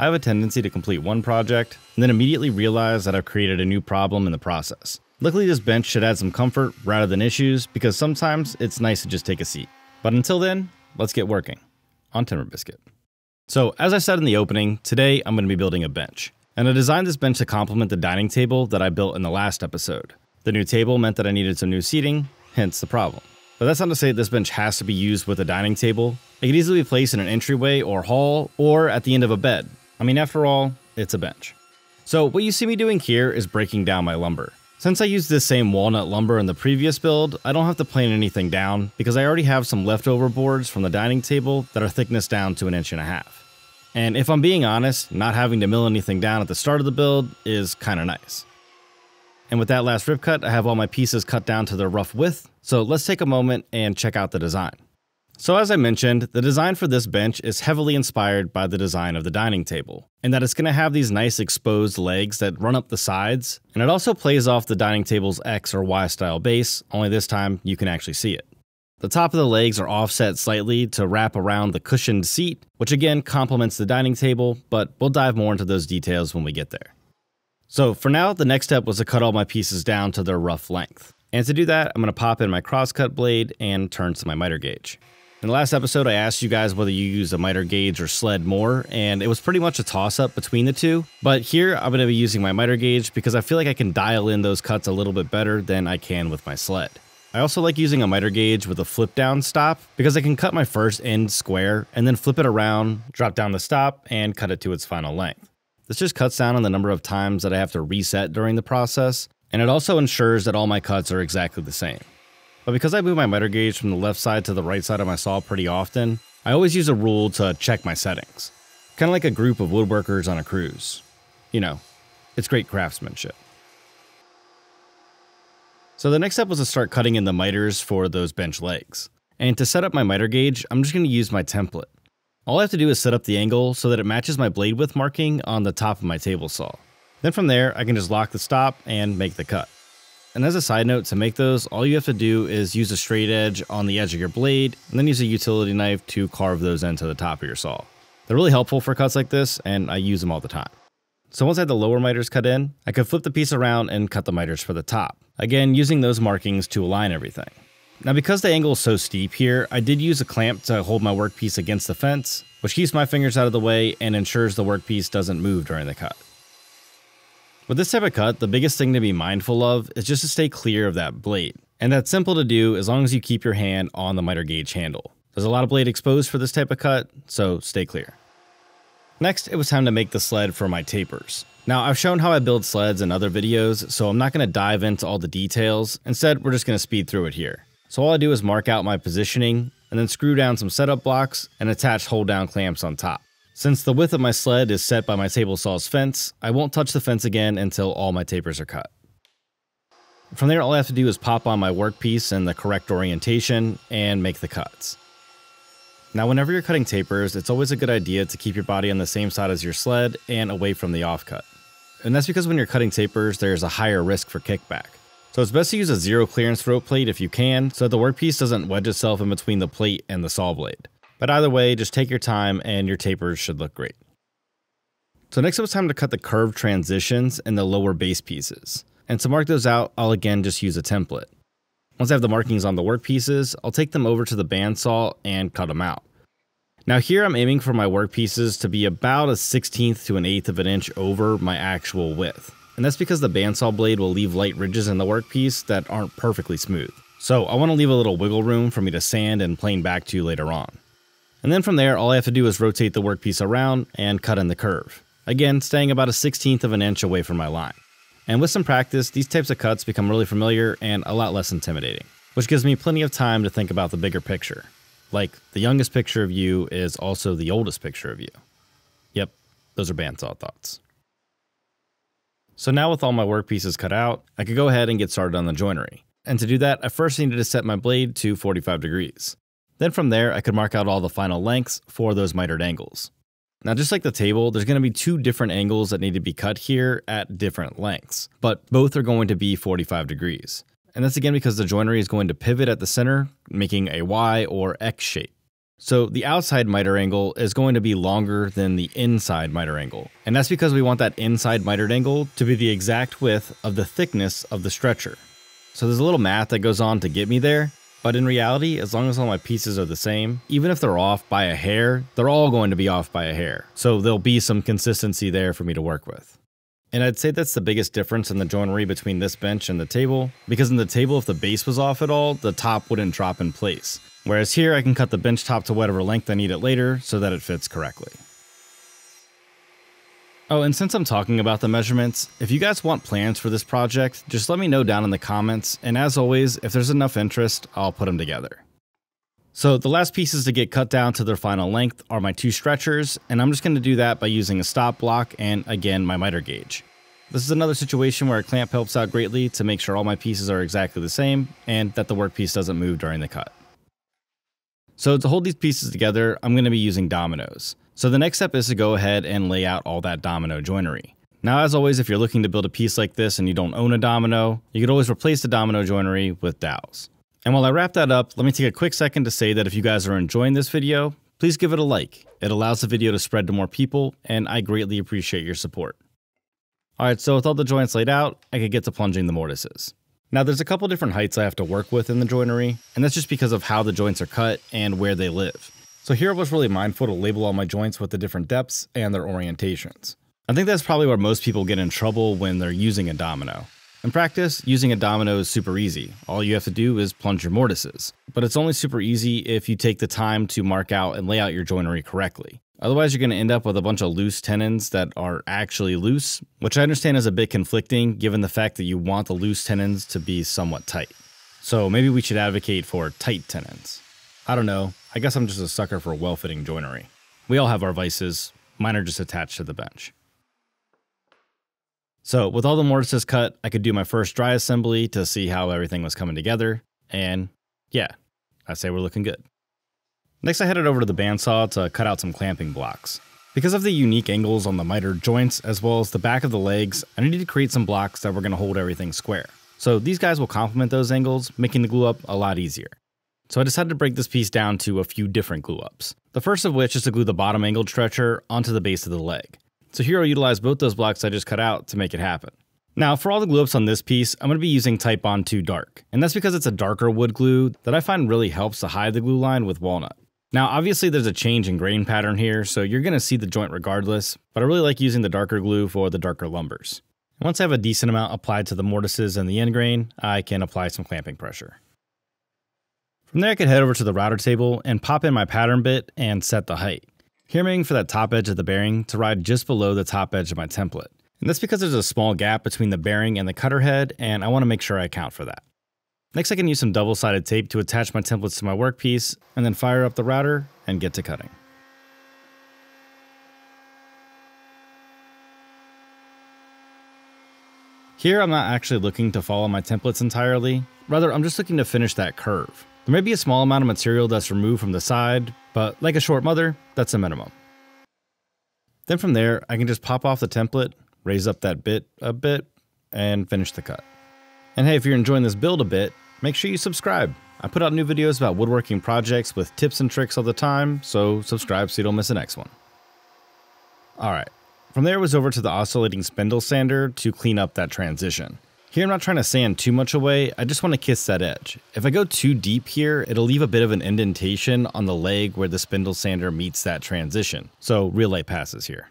I have a tendency to complete one project and then immediately realize that I've created a new problem in the process. Luckily, this bench should add some comfort rather than issues because sometimes it's nice to just take a seat. But until then, let's get working on Timber Biscuit. So, as I said in the opening, today I'm going to be building a bench. And I designed this bench to complement the dining table that I built in the last episode. The new table meant that I needed some new seating, hence the problem. But that's not to say this bench has to be used with a dining table. It could easily be placed in an entryway or hall or at the end of a bed. I mean, after all, it's a bench. So what you see me doing here is breaking down my lumber. Since I used this same walnut lumber in the previous build, I don't have to plane anything down because I already have some leftover boards from the dining table that are thickness down to an inch and a half. And if I'm being honest, not having to mill anything down at the start of the build is kinda nice. And with that last rip cut, I have all my pieces cut down to their rough width, so let's take a moment and check out the design. So as I mentioned, the design for this bench is heavily inspired by the design of the dining table, and that it's going to have these nice exposed legs that run up the sides, and it also plays off the dining table's X or Y style base, only this time you can actually see it. The top of the legs are offset slightly to wrap around the cushioned seat, which again complements the dining table, but we'll dive more into those details when we get there. So for now, the next step was to cut all my pieces down to their rough length. And to do that, I'm going to pop in my crosscut blade and turn to my miter gauge. In the last episode, I asked you guys whether you use a miter gauge or sled more, and it was pretty much a toss up between the two. But here, I'm going to be using my miter gauge because I feel like I can dial in those cuts a little bit better than I can with my sled. I also like using a miter gauge with a flip down stop because I can cut my first end square and then flip it around, drop down the stop, and cut it to its final length. This just cuts down on the number of times that I have to reset during the process, and it also ensures that all my cuts are exactly the same. But because I move my miter gauge from the left side to the right side of my saw pretty often, I always use a rule to check my settings. Kind of like a group of woodworkers on a cruise. You know, it's great craftsmanship. So the next step was to start cutting in the miters for those bench legs. And to set up my miter gauge, I'm just going to use my template. All I have to do is set up the angle so that it matches my blade width marking on the top of my table saw. Then from there, I can just lock the stop and make the cut. And as a side note, to make those, all you have to do is use a straight edge on the edge of your blade, and then use a utility knife to carve those into the top of your saw. They're really helpful for cuts like this, and I use them all the time. So once I had the lower miters cut in, I could flip the piece around and cut the miters for the top. Again, using those markings to align everything. Now because the angle is so steep here, I did use a clamp to hold my workpiece against the fence, which keeps my fingers out of the way and ensures the workpiece doesn't move during the cut. With this type of cut, the biggest thing to be mindful of is just to stay clear of that blade. And that's simple to do as long as you keep your hand on the miter gauge handle. There's a lot of blade exposed for this type of cut, so stay clear. Next, it was time to make the sled for my tapers. Now, I've shown how I build sleds in other videos, so I'm not going to dive into all the details. Instead, we're just going to speed through it here. So all I do is mark out my positioning and then screw down some setup blocks and attach hold down clamps on top. Since the width of my sled is set by my table saw's fence, I won't touch the fence again until all my tapers are cut. From there, all I have to do is pop on my workpiece in the correct orientation and make the cuts. Now, whenever you're cutting tapers, it's always a good idea to keep your body on the same side as your sled and away from the offcut. And that's because when you're cutting tapers, there's a higher risk for kickback. So it's best to use a zero clearance throat plate if you can, so that the workpiece doesn't wedge itself in between the plate and the saw blade. But either way, just take your time and your tapers should look great. So next it was time to cut the curved transitions and the lower base pieces. And to mark those out, I'll again just use a template. Once I have the markings on the workpieces, I'll take them over to the bandsaw and cut them out. Now here I'm aiming for my workpieces to be about a 16th to an 8th of an inch over my actual width and that's because the bandsaw blade will leave light ridges in the workpiece that aren't perfectly smooth. So I want to leave a little wiggle room for me to sand and plane back to later on. And then from there, all I have to do is rotate the workpiece around and cut in the curve. Again, staying about a 16th of an inch away from my line. And with some practice, these types of cuts become really familiar and a lot less intimidating, which gives me plenty of time to think about the bigger picture. Like, the youngest picture of you is also the oldest picture of you. Yep, those are bandsaw thoughts. So now with all my workpieces cut out, I could go ahead and get started on the joinery. And to do that, I first needed to set my blade to 45 degrees. Then from there, I could mark out all the final lengths for those mitered angles. Now just like the table, there's going to be two different angles that need to be cut here at different lengths, but both are going to be 45 degrees. And that's again because the joinery is going to pivot at the center, making a Y or X shape. So the outside miter angle is going to be longer than the inside miter angle. And that's because we want that inside mitered angle to be the exact width of the thickness of the stretcher. So there's a little math that goes on to get me there, but in reality, as long as all my pieces are the same, even if they're off by a hair, they're all going to be off by a hair. So there'll be some consistency there for me to work with. And I'd say that's the biggest difference in the joinery between this bench and the table, because in the table, if the base was off at all, the top wouldn't drop in place. Whereas here, I can cut the bench top to whatever length I need it later so that it fits correctly. Oh, and since I'm talking about the measurements, if you guys want plans for this project, just let me know down in the comments, and as always, if there's enough interest, I'll put them together. So the last pieces to get cut down to their final length are my two stretchers, and I'm just going to do that by using a stop block and, again, my miter gauge. This is another situation where a clamp helps out greatly to make sure all my pieces are exactly the same, and that the workpiece doesn't move during the cut. So to hold these pieces together, I'm going to be using dominoes. So the next step is to go ahead and lay out all that domino joinery. Now, as always, if you're looking to build a piece like this and you don't own a domino, you could always replace the domino joinery with dowels. And while I wrap that up, let me take a quick second to say that if you guys are enjoying this video, please give it a like. It allows the video to spread to more people, and I greatly appreciate your support. Alright, so with all the joints laid out, I could get to plunging the mortises. Now there's a couple different heights I have to work with in the joinery, and that's just because of how the joints are cut and where they live. So here I was really mindful to label all my joints with the different depths and their orientations. I think that's probably where most people get in trouble when they're using a domino. In practice, using a domino is super easy. All you have to do is plunge your mortises. But it's only super easy if you take the time to mark out and lay out your joinery correctly. Otherwise, you're going to end up with a bunch of loose tenons that are actually loose, which I understand is a bit conflicting given the fact that you want the loose tenons to be somewhat tight. So maybe we should advocate for tight tenons. I don't know, I guess I'm just a sucker for well fitting joinery. We all have our vices, mine are just attached to the bench. So, with all the mortises cut, I could do my first dry assembly to see how everything was coming together, and yeah, I say we're looking good. Next, I headed over to the bandsaw to cut out some clamping blocks. Because of the unique angles on the miter joints as well as the back of the legs, I needed to create some blocks that were going to hold everything square. So these guys will complement those angles, making the glue up a lot easier. So I decided to break this piece down to a few different glue ups. The first of which is to glue the bottom angled stretcher onto the base of the leg. So here I'll utilize both those blocks I just cut out to make it happen. Now for all the glue ups on this piece, I'm going to be using Titebond 2 Dark, and that's because it's a darker wood glue that I find really helps to hide the glue line with walnut. Now obviously there's a change in grain pattern here, so you're going to see the joint regardless, but I really like using the darker glue for the darker lumbers. Once I have a decent amount applied to the mortises and the end grain, I can apply some clamping pressure. From there I could head over to the router table and pop in my pattern bit and set the height. Here I'm aiming for that top edge of the bearing to ride just below the top edge of my template. And that's because there's a small gap between the bearing and the cutter head and I want to make sure I account for that. Next I can use some double-sided tape to attach my templates to my workpiece and then fire up the router and get to cutting. Here I'm not actually looking to follow my templates entirely, rather I'm just looking to finish that curve. There may be a small amount of material that's removed from the side, but like a short mother, that's a minimum. Then from there, I can just pop off the template, raise up that bit a bit, and finish the cut. And hey, if you're enjoying this build a bit, make sure you subscribe. I put out new videos about woodworking projects with tips and tricks all the time, so subscribe so you don't miss the next one. Alright, from there it was over to the oscillating spindle sander to clean up that transition. Here I'm not trying to sand too much away, I just want to kiss that edge. If I go too deep here, it'll leave a bit of an indentation on the leg where the spindle sander meets that transition, so real light passes here.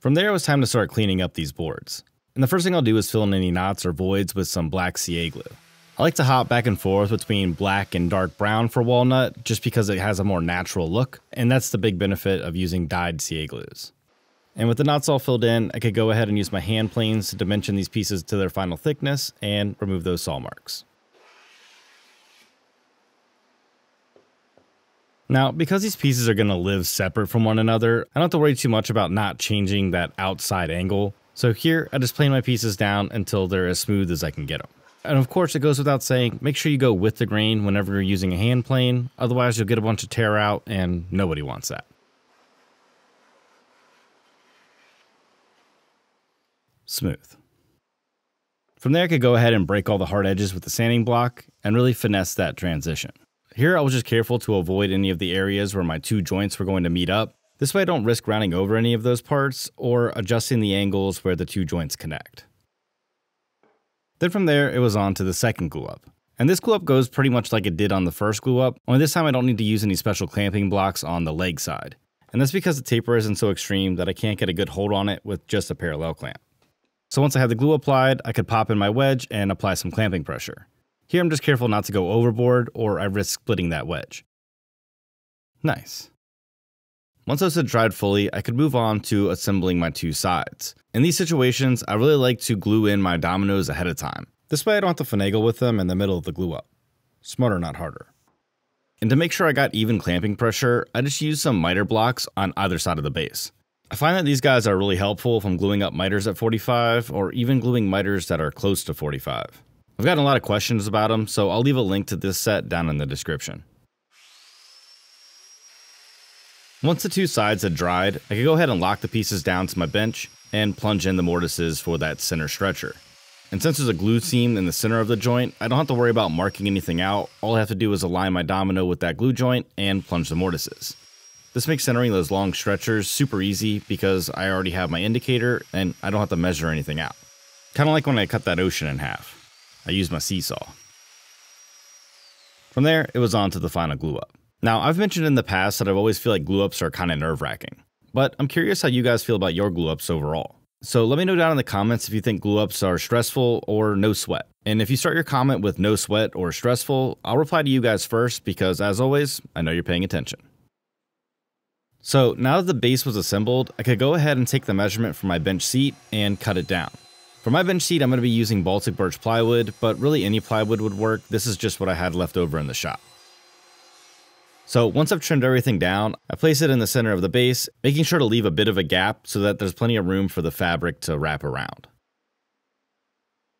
From there it was time to start cleaning up these boards. And the first thing I'll do is fill in any knots or voids with some black CA glue. I like to hop back and forth between black and dark brown for walnut just because it has a more natural look, and that's the big benefit of using dyed CA glues. And with the knots all filled in, I could go ahead and use my hand planes to dimension these pieces to their final thickness and remove those saw marks. Now, because these pieces are going to live separate from one another, I don't have to worry too much about not changing that outside angle. So here, I just plane my pieces down until they're as smooth as I can get them. And of course, it goes without saying, make sure you go with the grain whenever you're using a hand plane, otherwise you'll get a bunch of tear out and nobody wants that. Smooth. From there, I could go ahead and break all the hard edges with the sanding block and really finesse that transition. Here I was just careful to avoid any of the areas where my two joints were going to meet up. This way I don't risk rounding over any of those parts or adjusting the angles where the two joints connect. Then from there, it was on to the second glue up. And this glue up goes pretty much like it did on the first glue up, only this time I don't need to use any special clamping blocks on the leg side. And that's because the taper isn't so extreme that I can't get a good hold on it with just a parallel clamp. So once I had the glue applied, I could pop in my wedge and apply some clamping pressure. Here I'm just careful not to go overboard or I risk splitting that wedge. Nice. Once those had dried fully, I could move on to assembling my two sides. In these situations, I really like to glue in my dominoes ahead of time. This way I don't have to finagle with them in the middle of the glue up. Smarter, not harder. And to make sure I got even clamping pressure, I just used some miter blocks on either side of the base. I find that these guys are really helpful if I'm gluing up miters at 45 or even gluing miters that are close to 45. I've gotten a lot of questions about them, so I'll leave a link to this set down in the description. Once the two sides had dried, I could go ahead and lock the pieces down to my bench and plunge in the mortises for that center stretcher. And since there's a glue seam in the center of the joint, I don't have to worry about marking anything out. All I have to do is align my domino with that glue joint and plunge the mortises. This makes centering those long stretchers super easy because I already have my indicator and I don't have to measure anything out. Kind of like when I cut that ocean in half. I used my seesaw. From there, it was on to the final glue up. Now, I've mentioned in the past that I've always feel like glue ups are kind of nerve wracking, but I'm curious how you guys feel about your glue ups overall. So let me know down in the comments if you think glue ups are stressful or no sweat. And if you start your comment with no sweat or stressful, I'll reply to you guys first because, as always, I know you're paying attention. So now that the base was assembled, I could go ahead and take the measurement for my bench seat and cut it down. For my bench seat, I'm going to be using Baltic birch plywood, but really any plywood would work. This is just what I had left over in the shop. So once I've trimmed everything down, I place it in the center of the base, making sure to leave a bit of a gap so that there's plenty of room for the fabric to wrap around.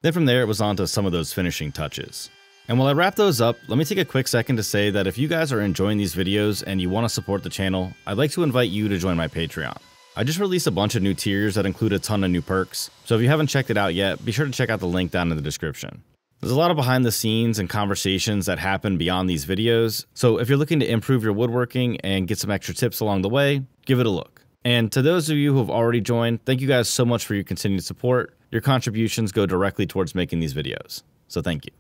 Then from there, it was on to some of those finishing touches. And while I wrap those up, let me take a quick second to say that if you guys are enjoying these videos and you want to support the channel, I'd like to invite you to join my Patreon. I just released a bunch of new tiers that include a ton of new perks, so if you haven't checked it out yet, be sure to check out the link down in the description. There's a lot of behind the scenes and conversations that happen beyond these videos, so if you're looking to improve your woodworking and get some extra tips along the way, give it a look. And to those of you who have already joined, thank you guys so much for your continued support. Your contributions go directly towards making these videos, so thank you.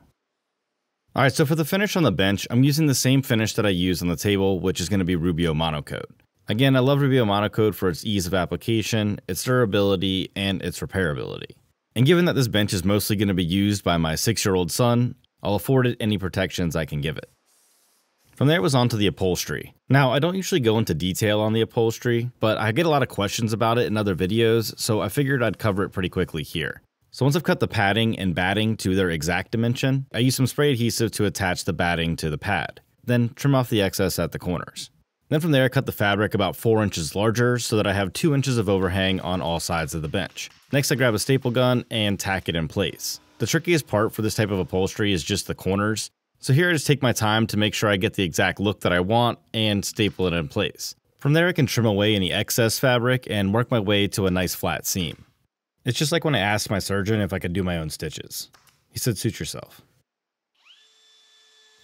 Alright, so for the finish on the bench, I'm using the same finish that I use on the table, which is going to be Rubio Monocoat. Again, I love Rubio Monocoat for its ease of application, its durability, and its repairability. And given that this bench is mostly going to be used by my 6-year-old son, I'll afford it any protections I can give it. From there it was on to the upholstery. Now, I don't usually go into detail on the upholstery, but I get a lot of questions about it in other videos, so I figured I'd cover it pretty quickly here. So once I've cut the padding and batting to their exact dimension, I use some spray adhesive to attach the batting to the pad, then trim off the excess at the corners. Then from there I cut the fabric about 4 inches larger so that I have 2 inches of overhang on all sides of the bench. Next I grab a staple gun and tack it in place. The trickiest part for this type of upholstery is just the corners, so here I just take my time to make sure I get the exact look that I want and staple it in place. From there I can trim away any excess fabric and work my way to a nice flat seam. It's just like when I asked my surgeon if I could do my own stitches. He said, suit yourself.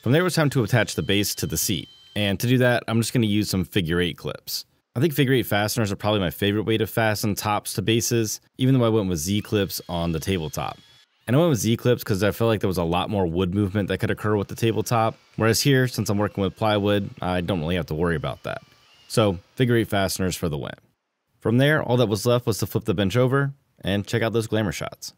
From there, it was time to attach the base to the seat. And to do that, I'm just going to use some figure eight clips. I think figure eight fasteners are probably my favorite way to fasten tops to bases, even though I went with Z clips on the tabletop. And I went with Z clips because I felt like there was a lot more wood movement that could occur with the tabletop. Whereas here, since I'm working with plywood, I don't really have to worry about that. So, figure eight fasteners for the win. From there, all that was left was to flip the bench over and check out those glamour shots.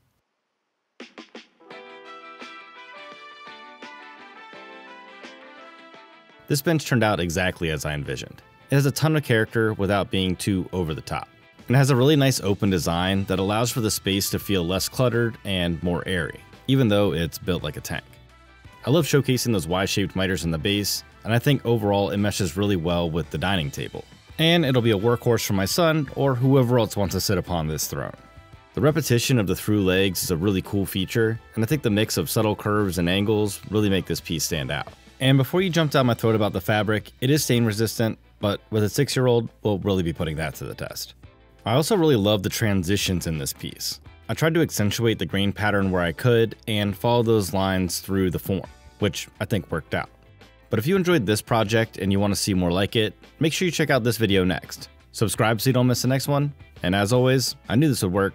This bench turned out exactly as I envisioned. It has a ton of character without being too over the top. And it has a really nice open design that allows for the space to feel less cluttered and more airy, even though it's built like a tank. I love showcasing those Y-shaped miters in the base, and I think overall it meshes really well with the dining table. And it'll be a workhorse for my son or whoever else wants to sit upon this throne. The repetition of the through legs is a really cool feature, and I think the mix of subtle curves and angles really make this piece stand out. And before you jump down my throat about the fabric, it is stain resistant, but with a 6 year old, we'll really be putting that to the test. I also really love the transitions in this piece. I tried to accentuate the grain pattern where I could and follow those lines through the form, which I think worked out. But if you enjoyed this project and you want to see more like it, make sure you check out this video next. Subscribe so you don't miss the next one, and as always, I knew this would work,